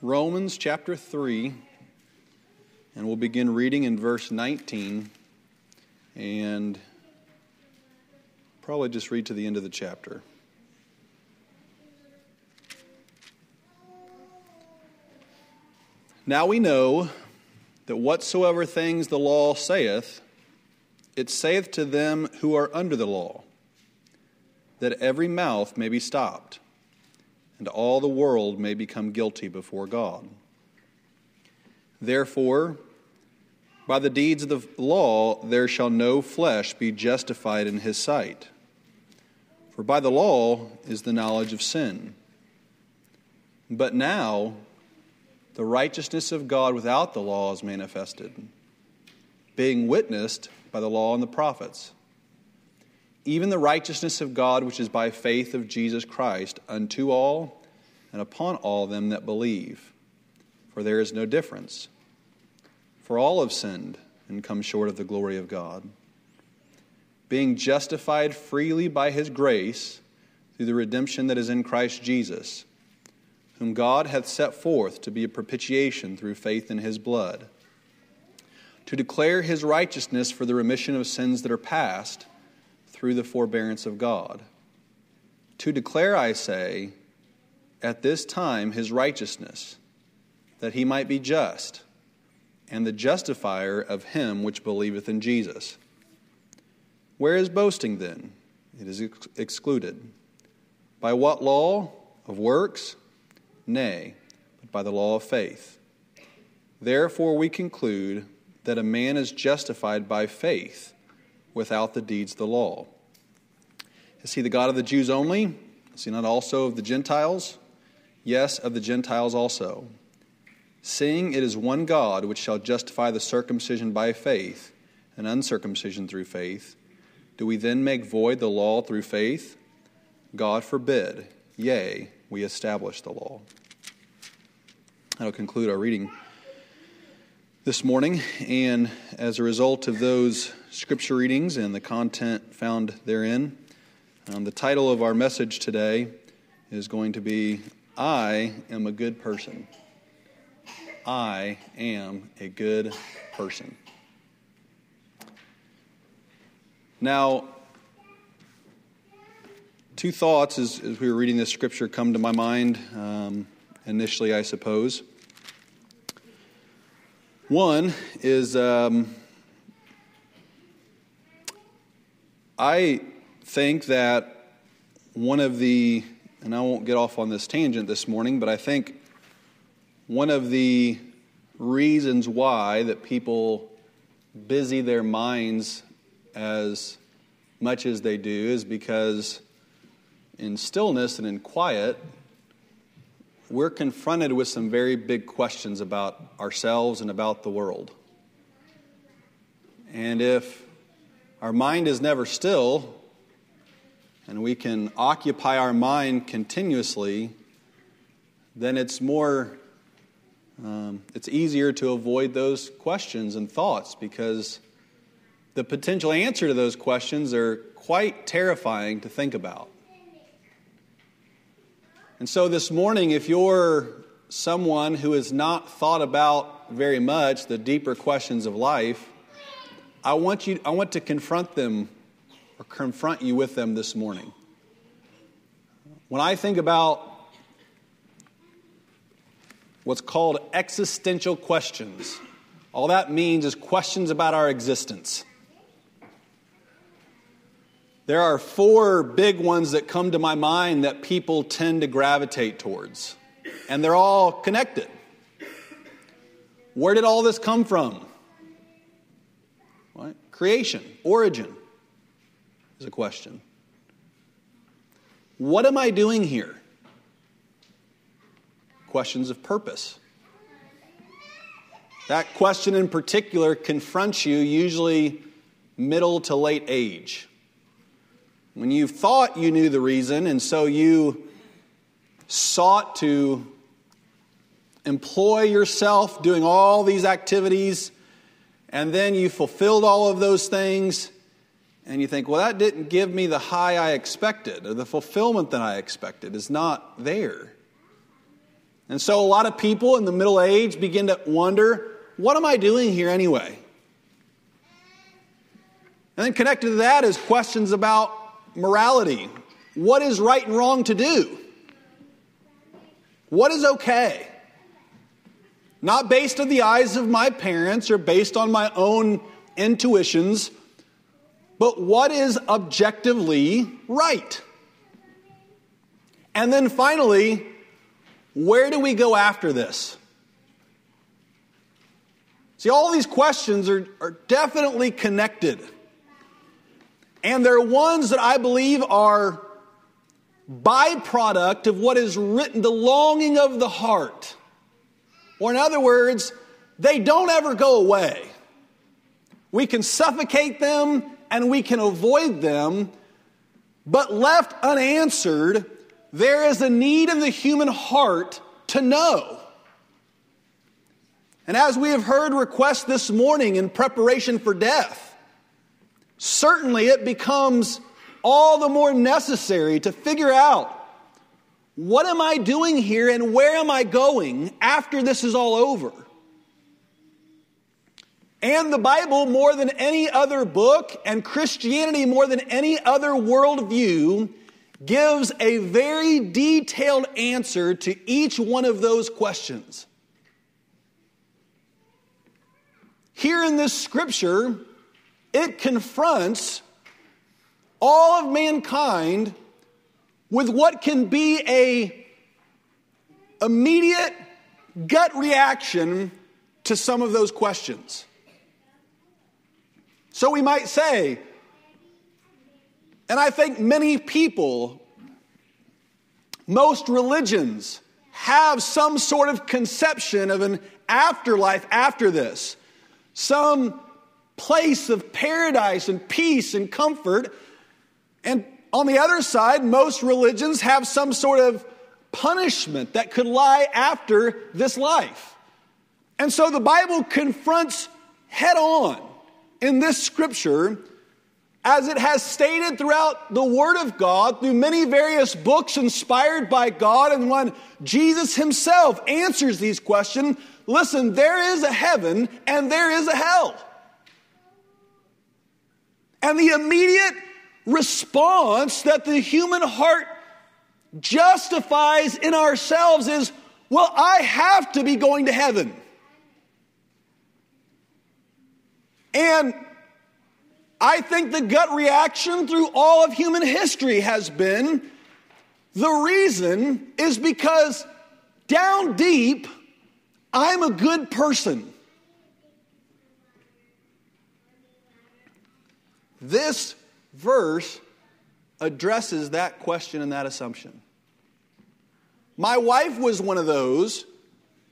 Romans chapter 3, and we'll begin reading in verse 19 and probably just read to the end of the chapter. Now we know that whatsoever things the law saith, it saith to them who are under the law, that every mouth may be stopped and all the world may become guilty before God. Therefore, by the deeds of the law, there shall no flesh be justified in his sight. For by the law is the knowledge of sin. But now, the righteousness of God without the law is manifested, being witnessed by the law and the prophets even the righteousness of God which is by faith of Jesus Christ unto all and upon all them that believe. For there is no difference. For all have sinned and come short of the glory of God, being justified freely by his grace through the redemption that is in Christ Jesus, whom God hath set forth to be a propitiation through faith in his blood, to declare his righteousness for the remission of sins that are past through the forbearance of God. To declare, I say, at this time his righteousness, that he might be just, and the justifier of him which believeth in Jesus. Where is boasting then? It is ex- excluded. By what law? Of works? Nay, but by the law of faith. Therefore we conclude that a man is justified by faith without the deeds of the law. Is he the God of the Jews only? Is he not also of the Gentiles? Yes, of the Gentiles also. Seeing it is one God which shall justify the circumcision by faith and uncircumcision through faith, do we then make void the law through faith? God forbid. Yea, we establish the law. That'll conclude our reading this morning. And as a result of those scripture readings and the content found therein. Um, the title of our message today is going to be I am a good person. I am a good person. Now, two thoughts as, as we were reading this scripture come to my mind um, initially, I suppose. One is um, I think that one of the, and I won't get off on this tangent this morning, but I think one of the reasons why that people busy their minds as much as they do is because in stillness and in quiet, we're confronted with some very big questions about ourselves and about the world. And if our mind is never still, and we can occupy our mind continuously, then it's more, um, it's easier to avoid those questions and thoughts because the potential answer to those questions are quite terrifying to think about. And so this morning, if you're someone who has not thought about very much the deeper questions of life, I want, you, I want to confront them or confront you with them this morning. When I think about what's called existential questions, all that means is questions about our existence. There are four big ones that come to my mind that people tend to gravitate towards, and they're all connected. Where did all this come from? Creation, origin is a question. What am I doing here? Questions of purpose. That question in particular confronts you usually middle to late age. When you thought you knew the reason, and so you sought to employ yourself doing all these activities and then you fulfilled all of those things, and you think, well, that didn't give me the high I expected, or the fulfillment that I expected is not there. And so a lot of people in the middle age begin to wonder what am I doing here anyway? And then connected to that is questions about morality. What is right and wrong to do? What is okay? Not based on the eyes of my parents or based on my own intuitions, but what is objectively right? And then finally, where do we go after this? See, all these questions are, are definitely connected. And they're ones that I believe are byproduct of what is written, the longing of the heart. Or, in other words, they don't ever go away. We can suffocate them and we can avoid them, but left unanswered, there is a need in the human heart to know. And as we have heard requests this morning in preparation for death, certainly it becomes all the more necessary to figure out what am I doing here and where am I going after this is all over? And the Bible, more than any other book, and Christianity, more than any other worldview, gives a very detailed answer to each one of those questions. Here in this scripture, it confronts all of mankind with what can be a immediate gut reaction to some of those questions. So we might say, and I think many people, most religions, have some sort of conception of an afterlife after this, some place of paradise and peace and comfort. And on the other side, most religions have some sort of punishment that could lie after this life. And so the Bible confronts head on in this scripture as it has stated throughout the Word of God, through many various books inspired by God, and when Jesus Himself answers these questions, listen, there is a heaven and there is a hell. And the immediate response that the human heart justifies in ourselves is, well, I have to be going to heaven. And I think the gut reaction through all of human history has been the reason is because down deep, I'm a good person. This verse addresses that question and that assumption. My wife was one of those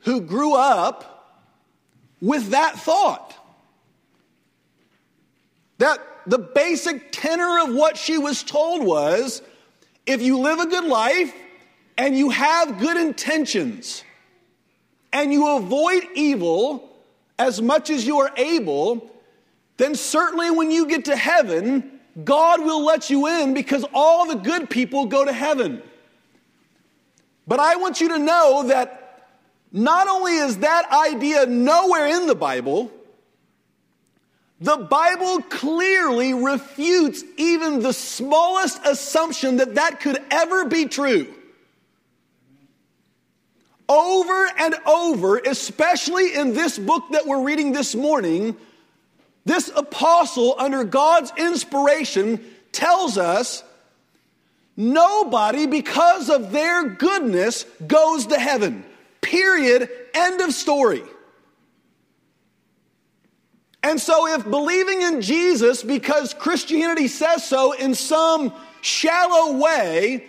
who grew up with that thought. That the basic tenor of what she was told was if you live a good life and you have good intentions and you avoid evil as much as you are able, then certainly when you get to heaven, God will let you in because all the good people go to heaven. But I want you to know that not only is that idea nowhere in the Bible, the Bible clearly refutes even the smallest assumption that that could ever be true. Over and over, especially in this book that we're reading this morning, this apostle, under God's inspiration, tells us nobody, because of their goodness, goes to heaven. Period. End of story. And so, if believing in Jesus because Christianity says so in some shallow way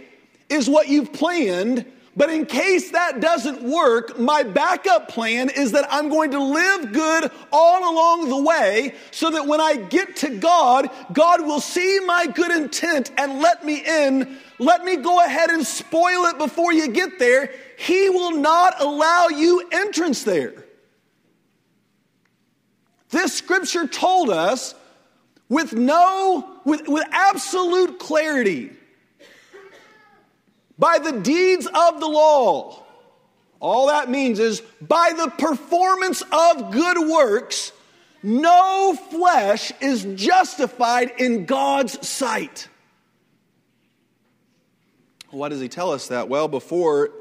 is what you've planned, but in case that doesn't work, my backup plan is that I'm going to live good all along the way so that when I get to God, God will see my good intent and let me in. Let me go ahead and spoil it before you get there. He will not allow you entrance there. This scripture told us with no, with, with absolute clarity by the deeds of the law, All that means is by the performance of good works, no flesh is justified in God's sight. Why does he tell us that? Well, before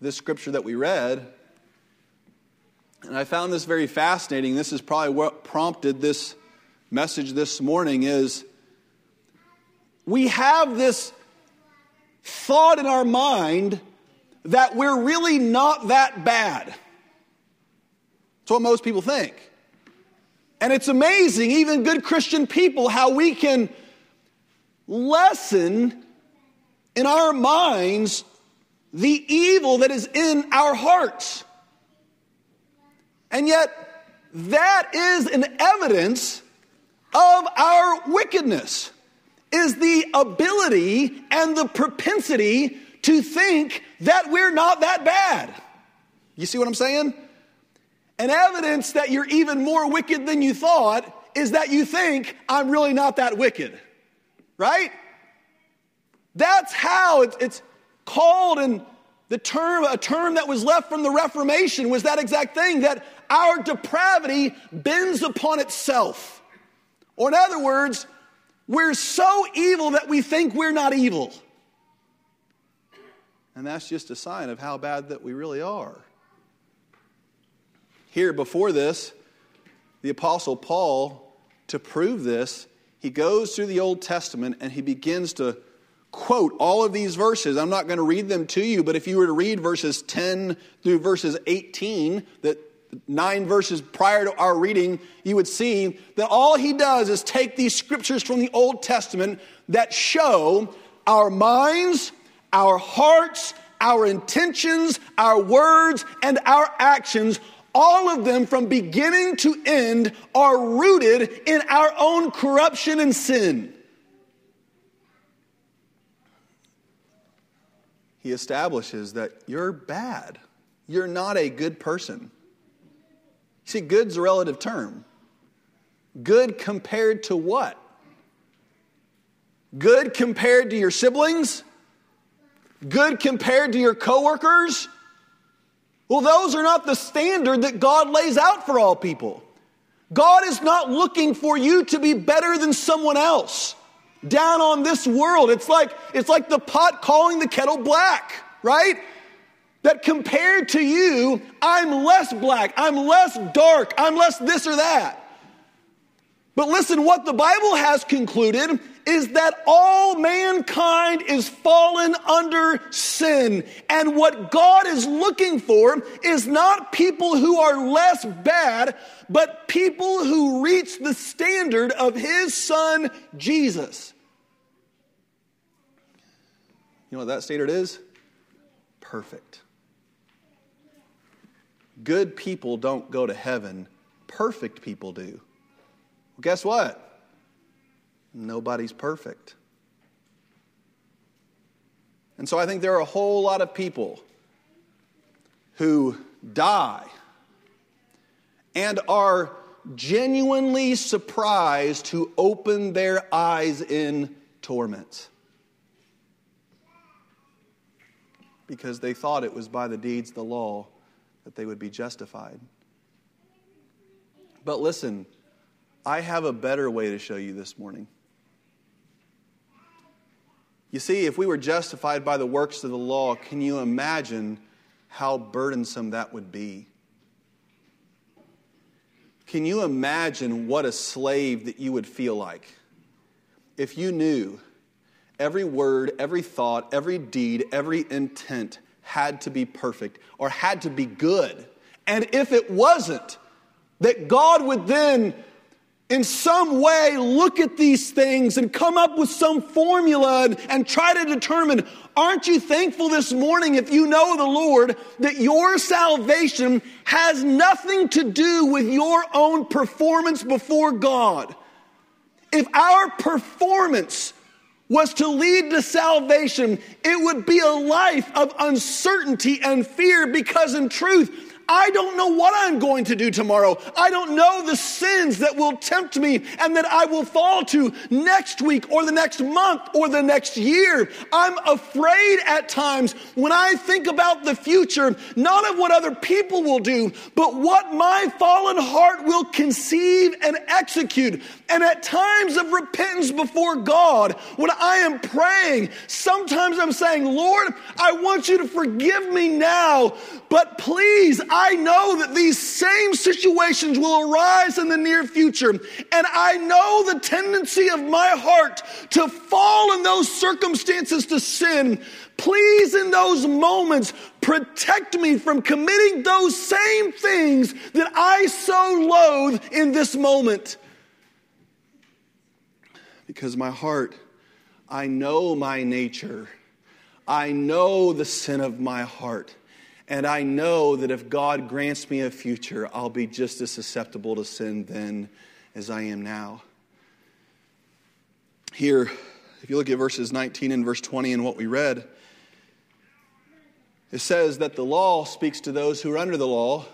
this scripture that we read, and I found this very fascinating. This is probably what prompted this message this morning is we have this thought in our mind that we're really not that bad. That's what most people think. And it's amazing, even good Christian people, how we can lessen in our minds the evil that is in our hearts. And yet, that is an evidence of our wickedness, is the ability and the propensity to think that we're not that bad. You see what I'm saying? And evidence that you're even more wicked than you thought is that you think, I'm really not that wicked. Right? That's how it's, it's called in the term, a term that was left from the Reformation was that exact thing that our depravity bends upon itself. Or, in other words, we're so evil that we think we're not evil. And that's just a sign of how bad that we really are. Here, before this, the Apostle Paul, to prove this, he goes through the Old Testament and he begins to quote all of these verses. I'm not going to read them to you, but if you were to read verses 10 through verses 18, that nine verses prior to our reading, you would see that all he does is take these scriptures from the Old Testament that show our minds, our hearts, our intentions, our words, and our actions. All of them from beginning to end are rooted in our own corruption and sin. he establishes that you're bad. You're not a good person. See, good's a relative term. Good compared to what? Good compared to your siblings? Good compared to your coworkers? Well, those are not the standard that God lays out for all people. God is not looking for you to be better than someone else down on this world. It's like, it's like the pot calling the kettle black, right? That compared to you, I'm less black, I'm less dark, I'm less this or that. But listen, what the Bible has concluded is that all mankind is fallen under sin. And what God is looking for is not people who are less bad, but people who reach the standard of His Son, Jesus. You know what that standard is? Perfect. Good people don't go to heaven, perfect people do. Well, guess what? Nobody's perfect. And so I think there are a whole lot of people who die and are genuinely surprised to open their eyes in torment. Because they thought it was by the deeds the law that they would be justified. But listen, I have a better way to show you this morning. You see, if we were justified by the works of the law, can you imagine how burdensome that would be? Can you imagine what a slave that you would feel like if you knew every word, every thought, every deed, every intent had to be perfect or had to be good? And if it wasn't, that God would then in some way look at these things and come up with some formula and, and, try to determine aren't you thankful this morning if you know the Lord that your salvation has nothing to do with your own performance before God? If our performance was to lead to salvation, it would be a life of uncertainty and fear because, in truth, I don't know what I'm going to do tomorrow. I don't know the sins that will tempt me and that I will fall to next week or the next month or the next year. I'm afraid at times when I think about the future, not of what other people will do, but what my fallen heart will conceive and execute. And at times of repentance before God, when I am praying, sometimes I'm saying, Lord, I want you to forgive me now, but please, I know that these same situations will arise in the near future. And I know the tendency of my heart to fall in those circumstances to sin. Please, in those moments, protect me from committing those same things that I so loathe in this moment. Because my heart, I know my nature, I know the sin of my heart. And I know that if God grants me a future, I'll be just as susceptible to sin then as I am now. Here, if you look at verses 19 and verse 20 and what we read, it says that the law speaks to those who are under the law.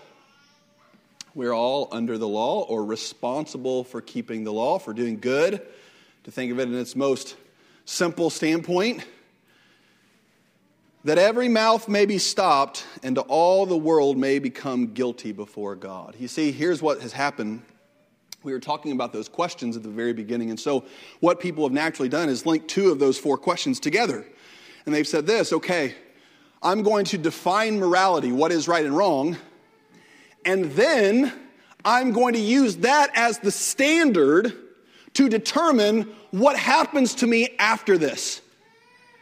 We're all under the law or responsible for keeping the law, for doing good. To think of it in its most simple standpoint, that every mouth may be stopped and all the world may become guilty before God. You see, here's what has happened. We were talking about those questions at the very beginning. And so, what people have naturally done is link two of those four questions together. And they've said this okay, I'm going to define morality, what is right and wrong, and then I'm going to use that as the standard to determine what happens to me after this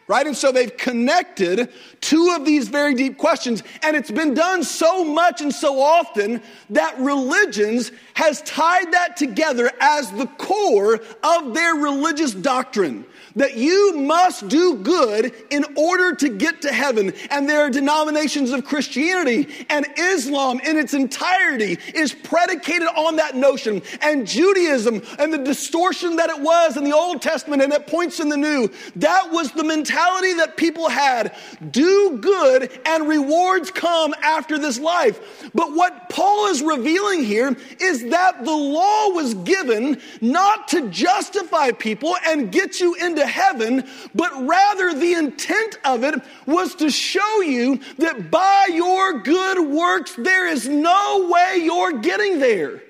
right? And so they've connected two of these very deep questions, and it's been done so much and so often that religions has tied that together as the core of their religious doctrine that you must do good in order to get to heaven. And there are denominations of Christianity and Islam in its entirety is predicated on that notion. And Judaism and the distortion that it was in the Old Testament and at points in the New, that was the mentality that people had. Do good and rewards come after this life. But what Paul is revealing here is that the law was given not to justify people and get you into heaven, but rather the intent of it was to show you that by your good works, there is no way you're getting there.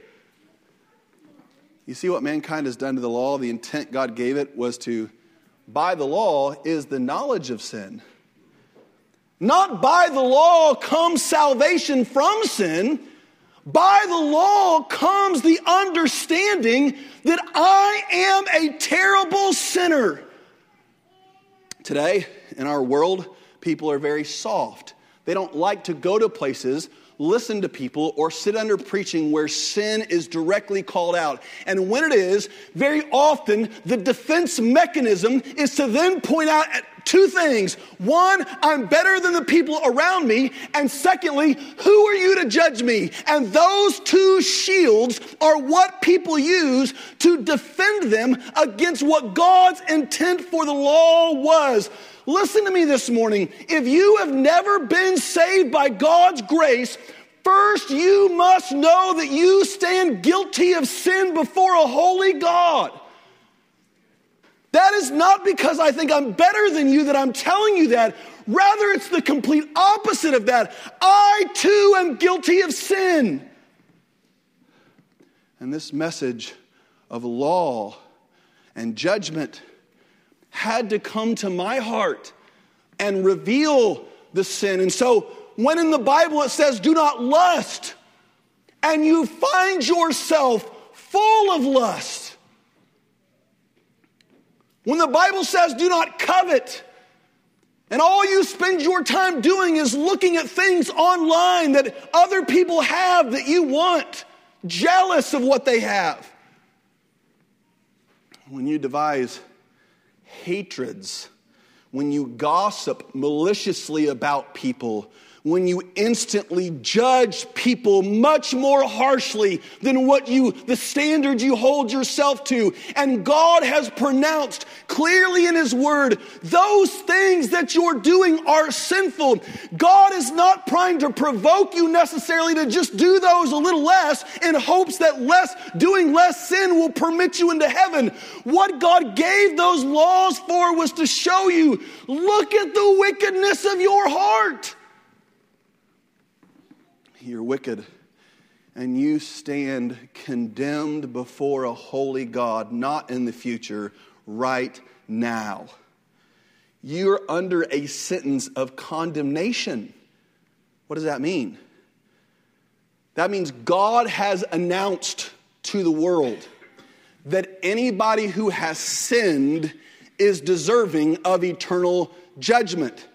You see what mankind has done to the law? The intent God gave it was to, by the law, is the knowledge of sin. Not by the law comes salvation from sin. By the law comes the understanding that I am a terrible sinner. Today, in our world, people are very soft. They don't like to go to places, listen to people, or sit under preaching where sin is directly called out. And when it is, very often the defense mechanism is to then point out two things. One, I'm better than the people around me. And secondly, who are you to judge me? And those two shields are what people use to defend them against what God's intent for the law was. Listen to me this morning. If you have never been saved by God's grace, First, you must know that you stand guilty of sin before a holy God. That is not because I think I'm better than you that I'm telling you that. Rather, it's the complete opposite of that. I too am guilty of sin. And this message of law and judgment had to come to my heart and reveal the sin. And so, when in the Bible it says, do not lust, and you find yourself full of lust, when the Bible says, do not covet, and all you spend your time doing is looking at things online that other people have that you want, jealous of what they have. When you devise hatreds, when you gossip maliciously about people, when you instantly judge people much more harshly than what you, the standard you hold yourself to. And God has pronounced clearly in His Word, those things that you're doing are sinful. God is not trying to provoke you necessarily to just do those a little less in hopes that less, doing less sin will permit you into heaven. What God gave those laws for was to show you, look at the wickedness of your heart you're wicked, and you stand condemned before a holy God, not in the future, right now. You're under a sentence of condemnation. What does that mean? That means God has announced to the world that anybody who has sinned is deserving of eternal judgment.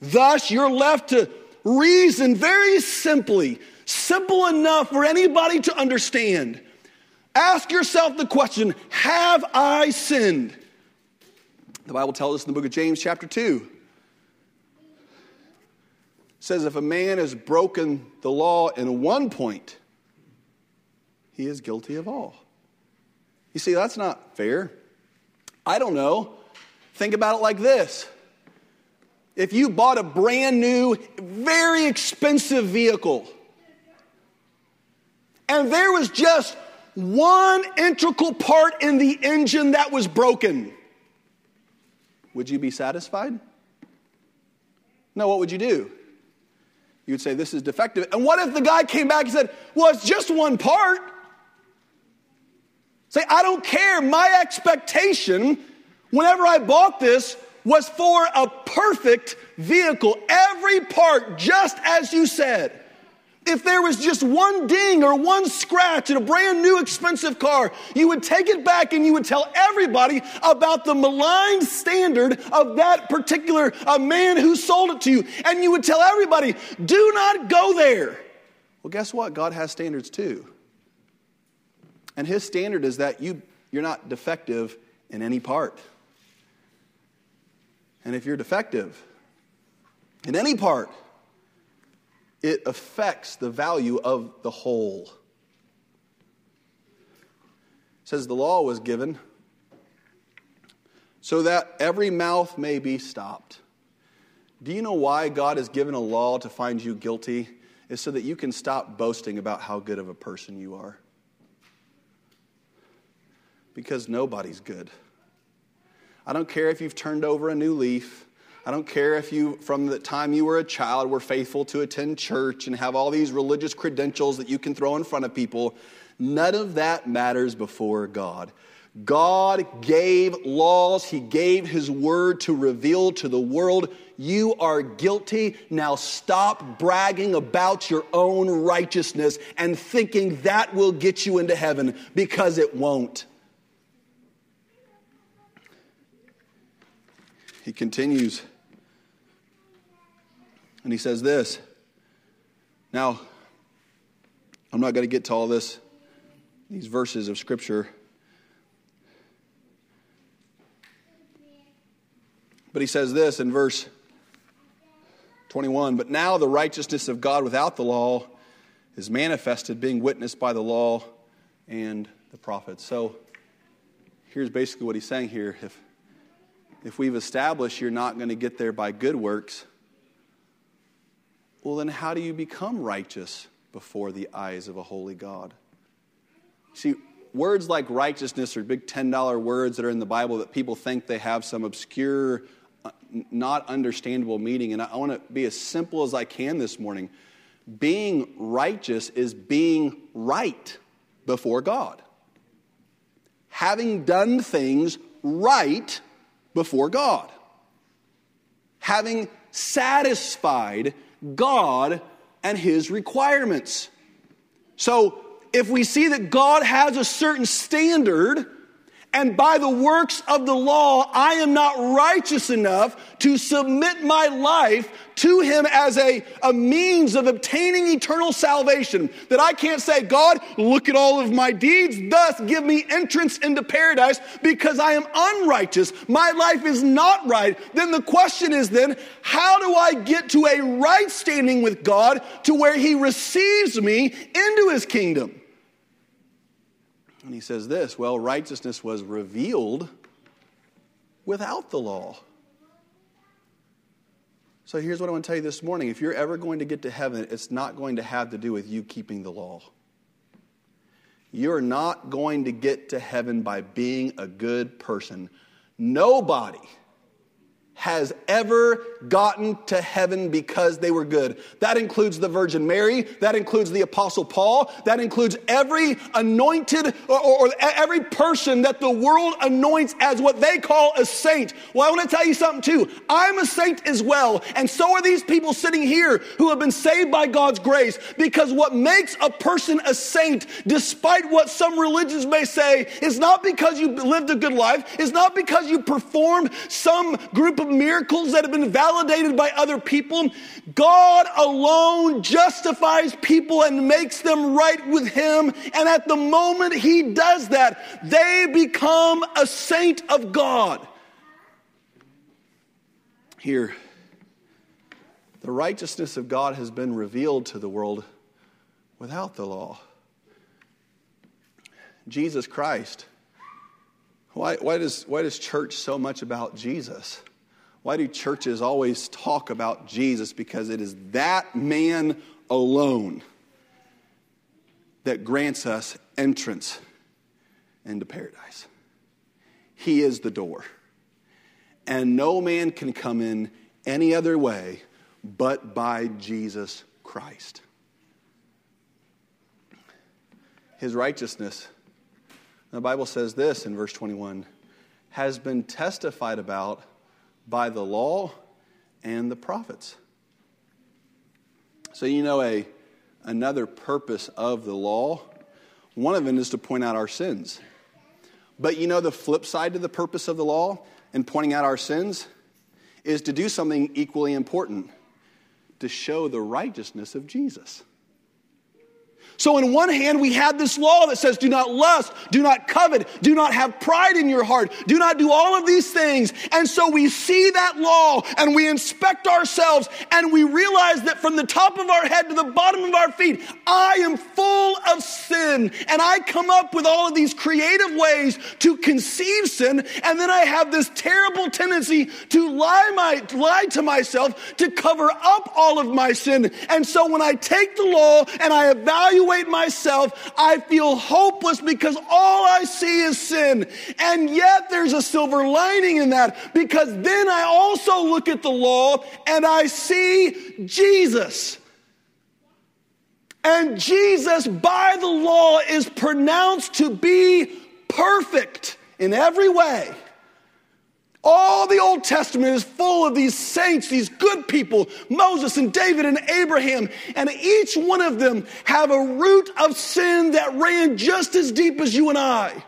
Thus, you're left to reason very simply, simple enough for anybody to understand. Ask yourself the question Have I sinned? The Bible tells us in the book of James, chapter 2. says if a man has broken the law in one point, he is guilty of all. You see, that's not fair. I don't know. Think about it like this if you bought a brand new, very expensive vehicle, and there was just one integral part in the engine that was broken, would you be satisfied? No, what would you do? You would say, This is defective. And what if the guy came back and said, Well, it's just one part? Say, I don't care. My expectation, whenever I bought this, was for a perfect vehicle, every part just as you said. If there was just one ding or one scratch in a brand new expensive car, you would take it back and you would tell everybody about the maligned standard of that particular uh, man who sold it to you. And you would tell everybody, do not go there. Well, guess what? God has standards too. And his standard is that you, you're not defective in any part. And if you're defective in any part, it affects the value of the whole. It says the law was given so that every mouth may be stopped. Do you know why God has given a law to find you guilty? Is so that you can stop boasting about how good of a person you are. Because nobody's good. I don't care if you've turned over a new leaf. I don't care if you, from the time you were a child, were faithful to attend church and have all these religious credentials that you can throw in front of people. None of that matters before God. God gave laws, He gave His word to reveal to the world you are guilty. Now stop bragging about your own righteousness and thinking that will get you into heaven because it won't. He continues and he says this. Now, I'm not going to get to all this, these verses of Scripture. But he says this in verse 21 But now the righteousness of God without the law is manifested, being witnessed by the law and the prophets. So here's basically what he's saying here. If if we've established you're not going to get there by good works, well, then how do you become righteous before the eyes of a holy God? See, words like righteousness are big $10 words that are in the Bible that people think they have some obscure, uh, not understandable meaning. And I want to be as simple as I can this morning. Being righteous is being right before God. Having done things right before God, having satisfied God and His requirements. So, if we see that God has a certain standard And by the works of the law, I am not righteous enough to submit my life to him as a, a means of obtaining eternal salvation. That I can't say, God, look at all of my deeds, thus give me entrance into paradise because I am unrighteous. My life is not right. Then the question is then, how do I get to a right standing with God to where he receives me into his kingdom? And he says this well, righteousness was revealed without the law. So here's what I want to tell you this morning. If you're ever going to get to heaven, it's not going to have to do with you keeping the law. You're not going to get to heaven by being a good person. Nobody has ever gotten to heaven because they were good. That includes the Virgin Mary, that includes the Apostle Paul, that includes every anointed or, or, or, every person that the world anoints as what they call a saint. Well, I want to tell you something too. I'm a saint as well, and so are these people sitting here who have been saved by God's grace because what makes a person a saint, despite what some religions may say, is not because you lived a good life, It's not because you performed some group of miracles that have been validated by other people. God alone justifies people and makes them right with Him. And at the moment He does that, they become a saint of God. Here, the righteousness of God has been revealed to the world without the law. Jesus Christ. Why, why, does, why does church so much about Jesus? Why do churches always talk about Jesus? Because it is that man alone that grants us entrance into paradise. He is the door. And no man can come in any other way but by Jesus Christ. His righteousness, the Bible says this in verse 21, has been testified about by the law and the prophets. So, you know, a, another purpose of the law, one of them is to point out our sins. But you know, the flip side to the purpose of the law and pointing out our sins is to do something equally important to show the righteousness of Jesus. So, in one hand, we have this law that says, do not lust, do not covet, do not have pride in your heart, do not do all of these things. And so we see that law and we inspect ourselves and we realize that from the top of our head to the bottom of our feet, I am full of sin. And I come up with all of these creative ways to conceive sin. And then I have this terrible tendency to lie, my, lie to myself to cover up all of my sin. And so when I take the law and I evaluate evaluate myself, I feel hopeless because all I see is sin. And yet there's a silver lining in that because then I also look at the law and I see Jesus. And Jesus, by the law, is pronounced to be perfect in every way. All the Old Testament is full of these saints, these good people, Moses and David and Abraham, and each one of them have a root of sin that ran just as deep as you and I.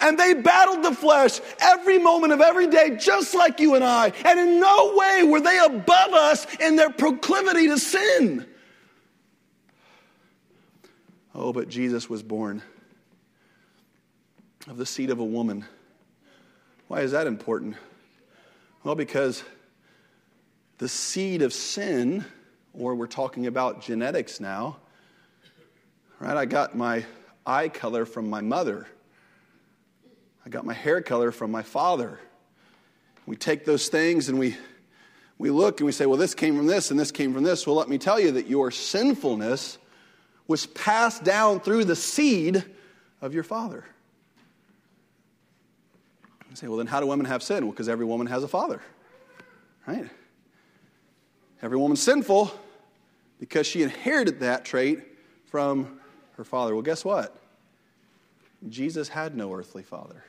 And they battled the flesh every moment of every day, just like you and I. And in no way were they above us in their proclivity to sin. Oh, but Jesus was born of the seed of a woman why is that important? Well, because the seed of sin, or we're talking about genetics now, right? I got my eye color from my mother, I got my hair color from my father. We take those things and we, we look and we say, well, this came from this and this came from this. Well, let me tell you that your sinfulness was passed down through the seed of your father. You say, well, then how do women have sin? Well, because every woman has a father, right? Every woman's sinful because she inherited that trait from her father. Well, guess what? Jesus had no earthly father.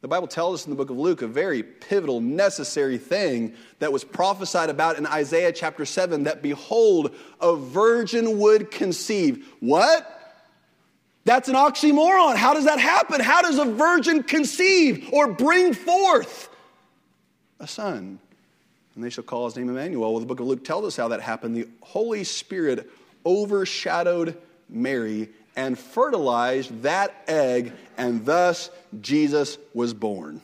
The Bible tells us in the book of Luke a very pivotal, necessary thing that was prophesied about in Isaiah chapter 7 that behold, a virgin would conceive. What? That's an oxymoron. How does that happen? How does a virgin conceive or bring forth a son? And they shall call his name Emmanuel. Well, the book of Luke tells us how that happened. The Holy Spirit overshadowed Mary and fertilized that egg, and thus Jesus was born.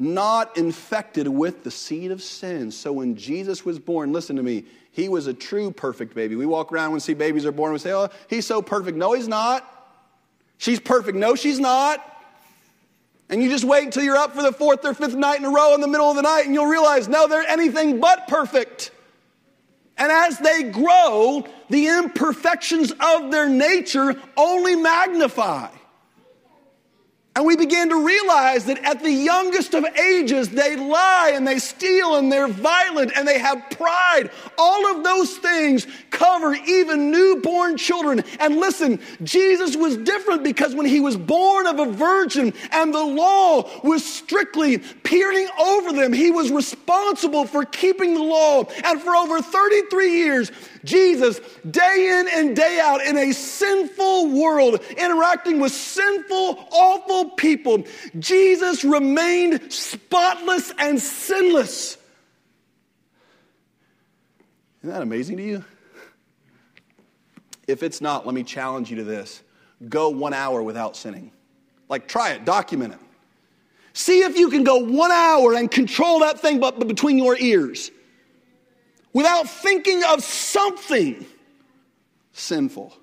Not infected with the seed of sin. So when Jesus was born, listen to me, he was a true perfect baby. We walk around and see babies are born we say, oh, he's so perfect. No, he's not. She's perfect. No, she's not. And you just wait until you're up for the fourth or fifth night in a row in the middle of the night and you'll realize, no, they're anything but perfect. And as they grow, the imperfections of their nature only magnify. And we began to realize that at the youngest of ages, they lie and they steal and they're violent and they have pride. All of those things cover even newborn children. And listen, Jesus was different because when he was born of a virgin and the law was strictly peering over them, he was responsible for keeping the law. And for over 33 years, Jesus, day in and day out, in a sinful world, interacting with sinful, awful people, Jesus remained spotless and sinless. Isn't that amazing to you? If it's not, let me challenge you to this go one hour without sinning. Like, try it, document it. See if you can go one hour and control that thing but between your ears without thinking of something sinful.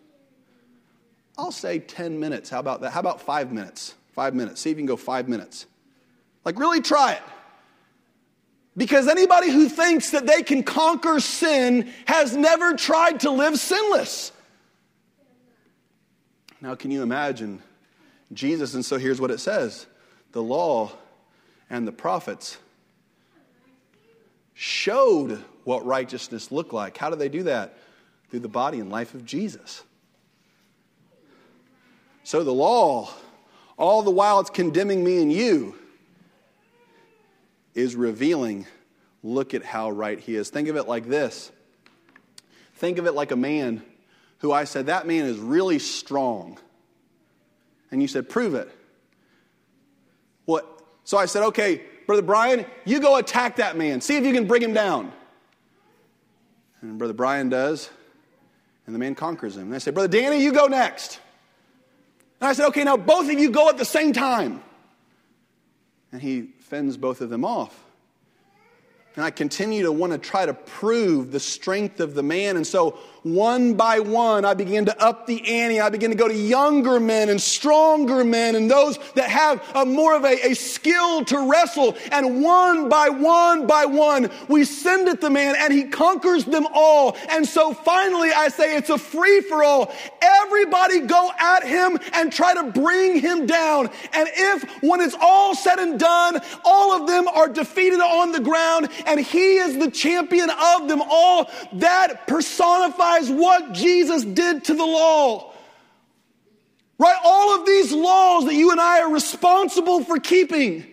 I'll say 10 minutes. How about that? How about five minutes? Five minutes. See if you can go five minutes. Like, really try it. Because anybody who thinks that they can conquer sin has never tried to live sinless. Now, can you imagine Jesus? And so here's what it says the law and the prophets showed what righteousness looked like. How do they do that? Through the body and life of Jesus. So the law, all the while it's condemning me and you, is revealing look at how right he is. Think of it like this. Think of it like a man who I said, that man is really strong. And you said, prove it. What? So I said, okay, Brother Brian, you go attack that man. See if you can bring him down. And Brother Brian does, and the man conquers him. And I say, Brother Danny, you go next. And I said, okay, now both of you go at the same time. And he fends both of them off. And I continue to want to try to prove the strength of the man. And so one by one, I began to up the ante. I began to go to younger men and stronger men and those that have a more of a, a skill to wrestle. And one by one by one, we send it the man and he conquers them all. And so finally, I say it's a free for all. Everybody go at him and try to bring him down. And if, when it's all said and done, all of them are defeated on the ground and he is the champion of them all, that personifies what Jesus did to the law. Right? All of these laws that you and I are responsible for keeping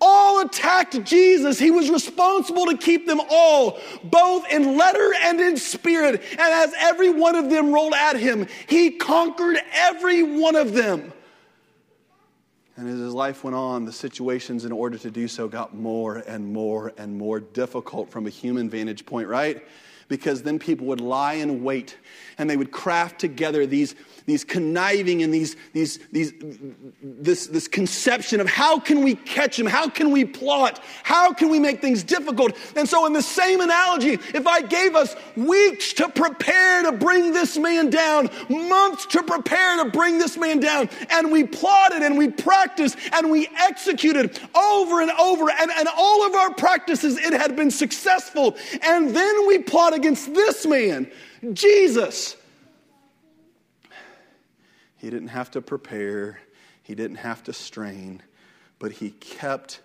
all attacked Jesus. He was responsible to keep them all, both in letter and in spirit. And as every one of them rolled at him, he conquered every one of them. And as his life went on, the situations in order to do so got more and more and more difficult from a human vantage point, right? Because then people would lie in wait and they would craft together these, these conniving and these, these, these, this, this conception of how can we catch him? How can we plot? How can we make things difficult? And so, in the same analogy, if I gave us weeks to prepare to bring this man down, months to prepare to bring this man down, and we plotted and we practiced and we executed over and over, and, and all of our practices, it had been successful. And then we plot against this man, Jesus. He didn't have to prepare, he didn't have to strain, but he kept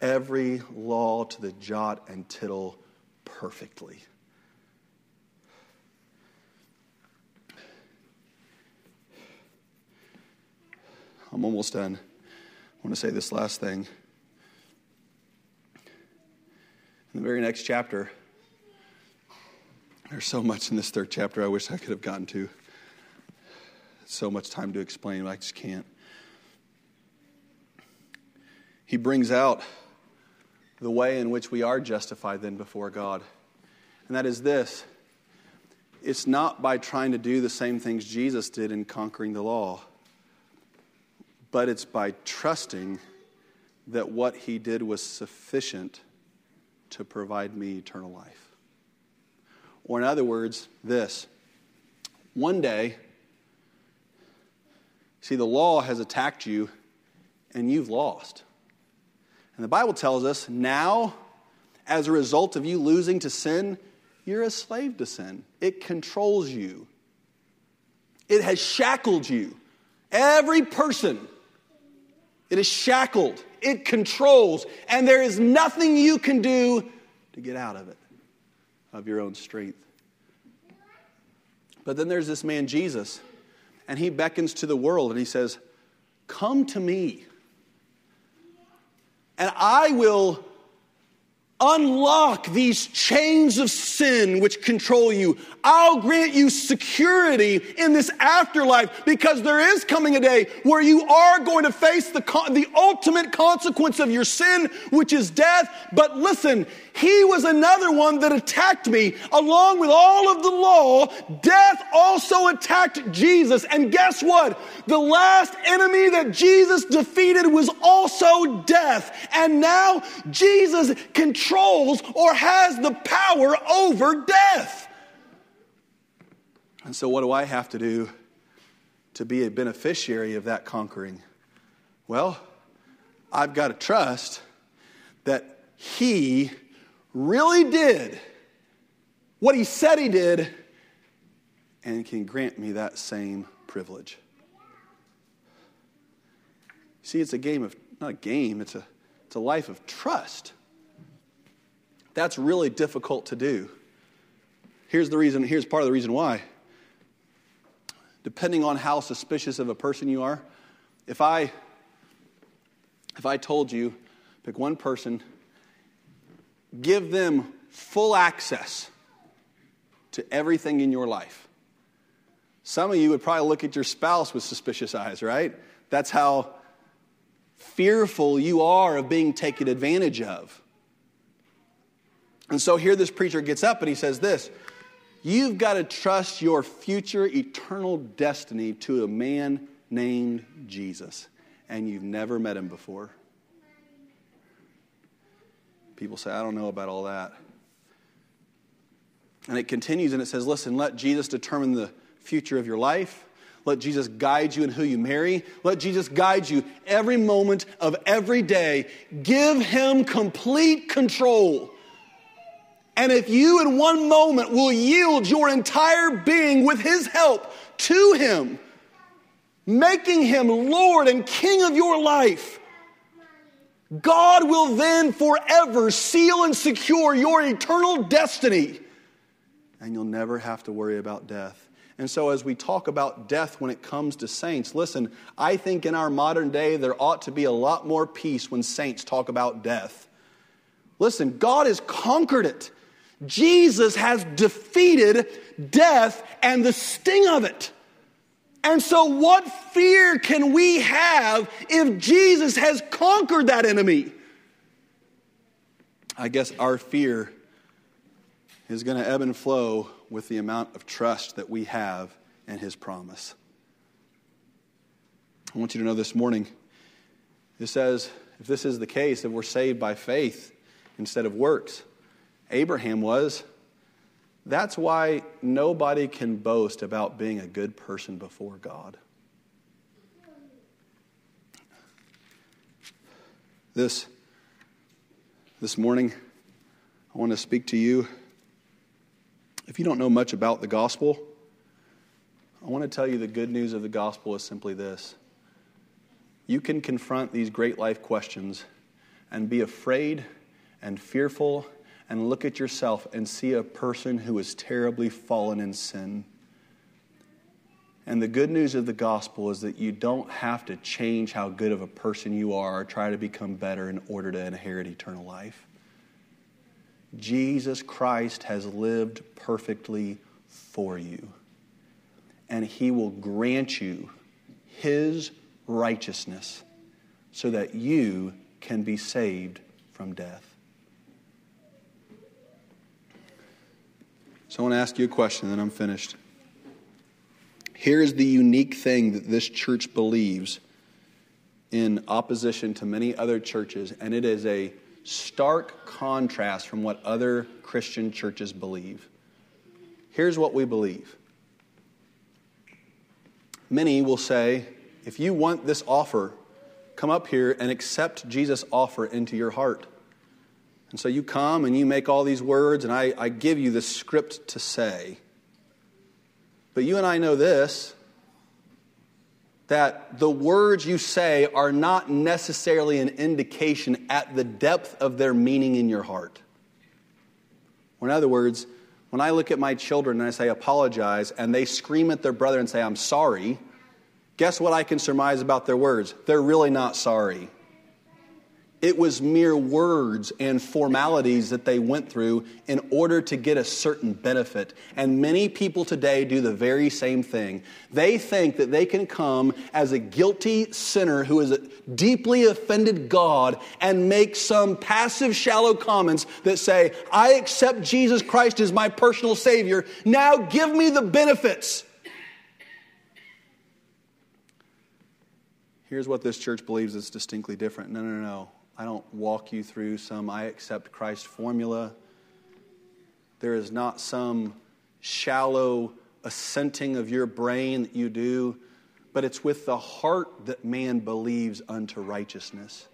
every law to the jot and tittle perfectly. I'm almost done. I want to say this last thing. In the very next chapter, there's so much in this third chapter I wish I could have gotten to. So much time to explain, but I just can't. He brings out the way in which we are justified then before God. And that is this it's not by trying to do the same things Jesus did in conquering the law, but it's by trusting that what he did was sufficient to provide me eternal life. Or, in other words, this one day, see, the law has attacked you and you've lost. And the Bible tells us now, as a result of you losing to sin, you're a slave to sin. It controls you, it has shackled you. Every person, it is shackled, it controls, and there is nothing you can do to get out of it of your own strength. But then there's this man, Jesus, and he beckons to the world and he says, Come to me, and I will unlock these chains of sin which control you. I'll grant you security in this afterlife because there is coming a day where you are going to face the, the ultimate consequence of your sin, which is death. But listen, he was another one that attacked me. Along with all of the law, death also attacked Jesus. And guess what? The last enemy that Jesus defeated was also death. And now Jesus controls or has the power over death. And so, what do I have to do to be a beneficiary of that conquering? Well, I've got to trust that He really did what he said he did and can grant me that same privilege. See, it's a game of, not a game, it's a, it's a life of trust. That's really difficult to do. Here's the reason, here's part of the reason why. Depending on how suspicious of a person you are, if I if I told you, pick one person give them full access to everything in your life. Some of you would probably look at your spouse with suspicious eyes, right? That's how fearful you are of being taken advantage of. And so here this preacher gets up and he says this You've got to trust your future eternal destiny to a man named Jesus, and you've never met him before. People say, I don't know about all that. And it continues and it says, listen, let Jesus determine the future of your life. Let Jesus guide you in who you marry. Let Jesus guide you every moment of every day. Give him complete control. And if you in one moment will yield your entire being with his help to him, making him Lord and King of your life, God will then forever seal and secure your eternal destiny, and you'll never have to worry about death. And so, as we talk about death when it comes to saints, listen, I think in our modern day there ought to be a lot more peace when saints talk about death. Listen, God has conquered it. Jesus has defeated death and the sting of it. And so, what fear can we have if Jesus has conquered that enemy? I guess our fear is going to ebb and flow with the amount of trust that we have in his promise. I want you to know this morning, it says, if this is the case, if we're saved by faith instead of works, Abraham was, that's why nobody can boast about being a good person before God. This, this morning, I want to speak to you. If you don't know much about the gospel, I want to tell you the good news of the gospel is simply this. You can confront these great life questions and be afraid and fearful and look at yourself and see a person who is terribly fallen in sin. And the good news of the gospel is that you don't have to change how good of a person you are or try to become better in order to inherit eternal life. Jesus Christ has lived perfectly for you. and he will grant you his righteousness so that you can be saved from death. So I want to ask you a question, then I'm finished. Here's the unique thing that this church believes in opposition to many other churches, and it is a stark contrast from what other Christian churches believe. Here's what we believe. Many will say, if you want this offer, come up here and accept Jesus' offer into your heart. And so you come and you make all these words, and I, I give you the script to say. But you and I know this that the words you say are not necessarily an indication at the depth of their meaning in your heart. Or, in other words, when I look at my children and I say apologize, and they scream at their brother and say, I'm sorry, guess what I can surmise about their words? They're really not sorry. It was mere words and formalities that they went through in order to get a certain benefit. And many people today do the very same thing. They think that they can come as a guilty sinner who has deeply offended God and make some passive, shallow comments that say, I accept Jesus Christ as my personal Savior. Now give me the benefits. Here's what this church believes is distinctly different. No, no, no. I don't walk you through some I accept Christ formula. There is not some shallow assenting of your brain that you do, but it's with the heart that man believes unto righteousness.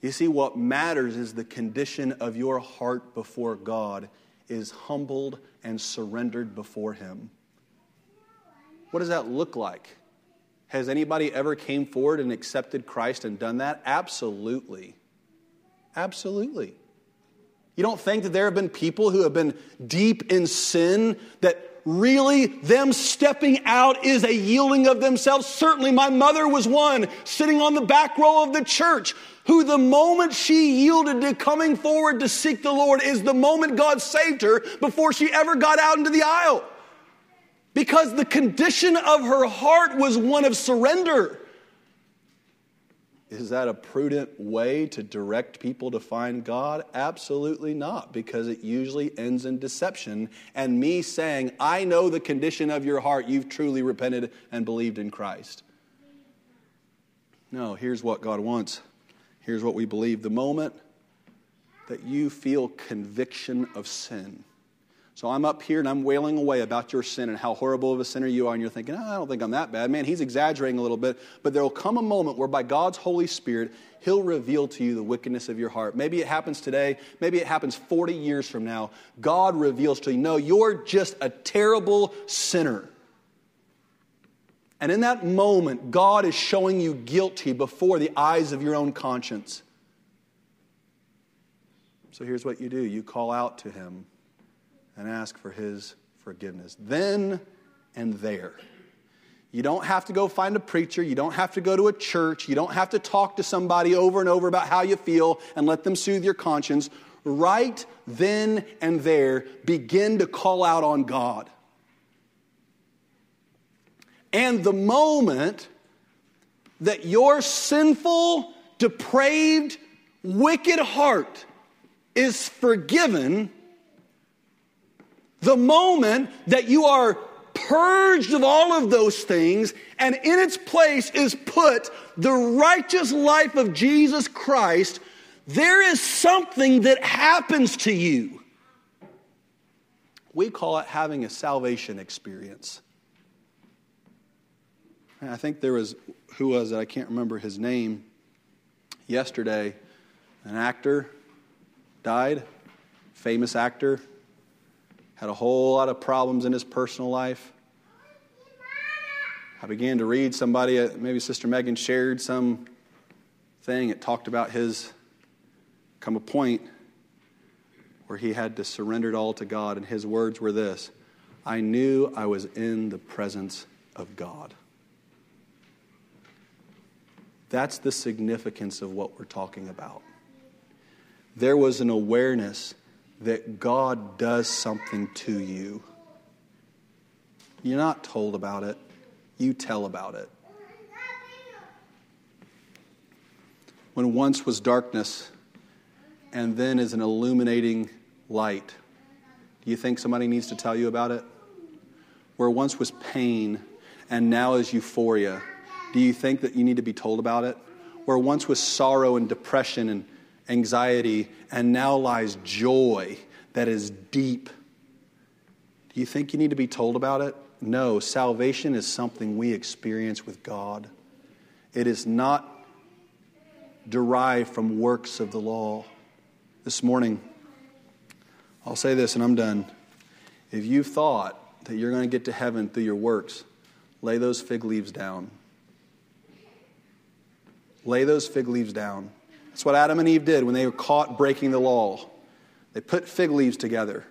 You see, what matters is the condition of your heart before God is humbled and surrendered before Him. What does that look like? Has anybody ever came forward and accepted Christ and done that? Absolutely. Absolutely. You don't think that there have been people who have been deep in sin that really them stepping out is a yielding of themselves? Certainly, my mother was one sitting on the back row of the church who, the moment she yielded to coming forward to seek the Lord, is the moment God saved her before she ever got out into the aisle because the condition of her heart was one of surrender. Is that a prudent way to direct people to find God? Absolutely not, because it usually ends in deception and me saying, I know the condition of your heart. You've truly repented and believed in Christ. No, here's what God wants. Here's what we believe. The moment that you feel conviction of sin, so I'm up here and I'm wailing away about your sin and how horrible of a sinner you are, and you're thinking, oh, I don't think I'm that bad. Man, he's exaggerating a little bit. But there will come a moment where, by God's Holy Spirit, He'll reveal to you the wickedness of your heart. Maybe it happens today, maybe it happens 40 years from now. God reveals to you, no, you're just a terrible sinner. And in that moment, God is showing you guilty before the eyes of your own conscience. So here's what you do you call out to Him and ask for his forgiveness. Then and there. You don't have to go find a preacher. You don't have to go to a church. You don't have to talk to somebody over and over about how you feel and let them soothe your conscience. Right then and there, begin to call out on God. And the moment that your sinful, depraved, wicked heart is forgiven, the moment that you are purged of all of those things, and in its place is put the righteous life of Jesus Christ, there is something that happens to you. We call it having a salvation experience. And I think there was, who was it? I can't remember his name. Yesterday, an actor died, famous actor, had a whole lot of problems in his personal life. I began to read somebody, uh, maybe Sister Megan shared some thing. It talked about his come a point where he had to surrender it all to God, and his words were this I knew I was in the presence of God. That's the significance of what we're talking about. There was an awareness that God does something to you. You're not told about it, you tell about it. When once was darkness and then is an illuminating light, do you think somebody needs to tell you about it? Where once was pain and now is euphoria, do you think that you need to be told about it? Where once was sorrow and depression and anxiety and now lies joy that is deep, do you think you need to be told about it? No, salvation is something we experience with God. It is not derived from works of the law. This morning, I'll say this and I'm done. If you thought that you're going to get to heaven through your works, lay those fig leaves down. Lay those fig leaves down. That's what Adam and Eve did when they were caught breaking the law. They put fig leaves together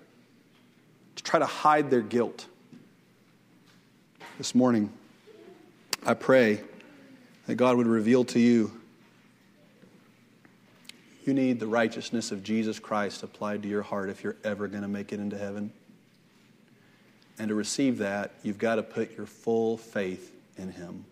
to try to hide their guilt. This morning, I pray that God would reveal to you you need the righteousness of Jesus Christ applied to your heart if you're ever going to make it into heaven. And to receive that, you've got to put your full faith in Him.